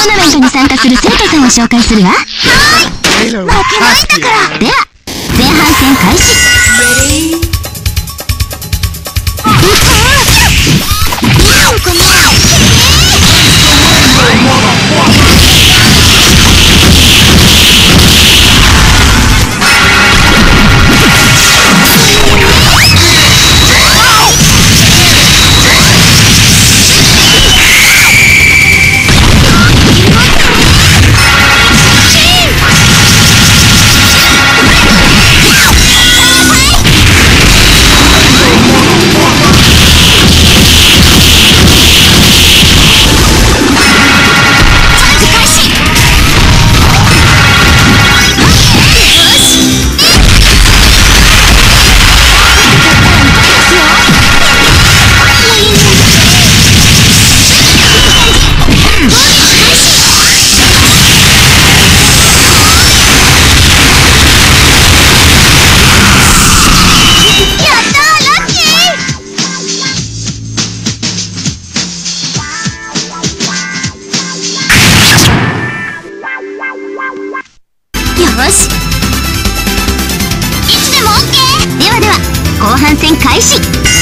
ーナメントに参加する生徒さんを紹介するわ。負けないんだから。ではではでは後半戦開始。